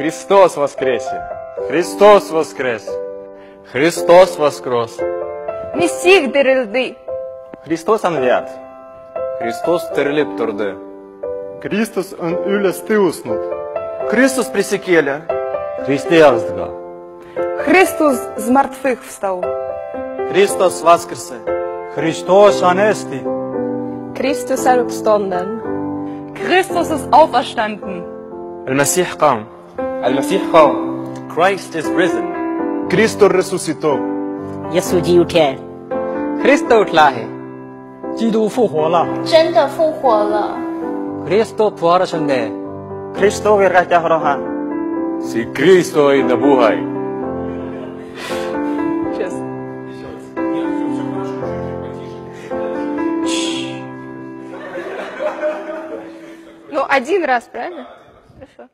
Христос воскресе! Христос воскрес! Христос воскрес! Мессих dirildi. Христос анвят! Христос терлип турды! Kristus on üles tõusnud. Христос присекеля! Христианство! Христос з мертвих встав. Христос воскресе! Hristos anesti. Christus är uppstånden. Christus ist auferstanden. المسيح قام المسيح قام. Christ is risen. Cristo resucitó. 예수 지우케. 크리스도 우틀라해. 基督复活了，真的复活了。 그리스도 부활하셨네. Kristo virkahtahrohan. Si Cristo ay nabuhay, Ну, один раз, правильно? Хорошо.